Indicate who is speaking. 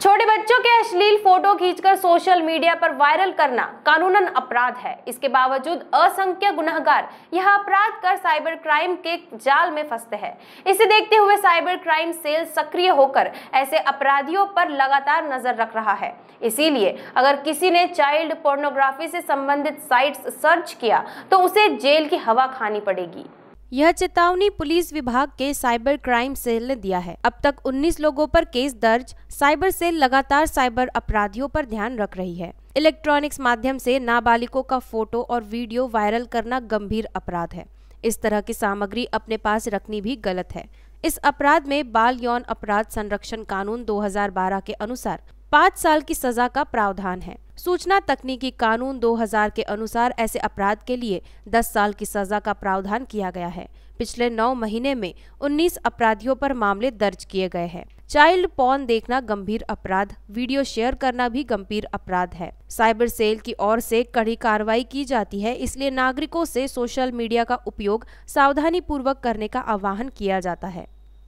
Speaker 1: छोटे बच्चों के अश्लील फ़ोटो खींचकर सोशल मीडिया पर वायरल करना कानूनन अपराध है। इसके बावजूद असंख्य गुनहगार यह अपराध कर साइबर क्राइम के जाल में फंसते हैं। इसे देखते हुए साइबर क्राइम सेल सक्रिय होकर ऐसे अपराधियों पर लगातार नज़र रख रहा है। इसीलिए अगर किसी ने चाइल्ड पोर्नोग्राफी से संबंधित साइट्स सर्च किया तो उसे जेल की हवा खानी पड़ेगी।
Speaker 2: यह चेतावनी पुलिस विभाग के साइबर क्राइम सेल ने दिया है। अब तक 19 लोगों पर केस दर्ज, साइबर सेल लगातार साइबर अपराधियों पर ध्यान रख रही है। इलेक्ट्रॉनिक्स माध्यम से नाबालिगों का फ़ोटो और वीडियो वायरल करना गंभीर अपराध है। इस तरह की सामग्री अपने पास रखनी भी गलत है। इस अपराध में बाल यौन अपराध संरक्षण कानून 2012 के अनुसार पाँच साल की सजा का प्रावधान है। सूचना तकनीकी कानून 2000 के अनुसार ऐसे अपराध के लिए 10 साल की सजा का प्रावधान किया गया है। पिछले नौ महीने में 19 अपराधियों पर मामले दर्ज किए गए हैं। चाइल्ड पॉन देखना गंभीर अपराध, वीडियो शेयर करना भी गंभीर अपराध है। साइबर सेल की ओर से कड़ी कार्रवाई की जाती है, इसलिए नागरिकों से सोशल मीडिया का उपयोग सावधानी पूर्वक करने का आह्वान किया जाता है।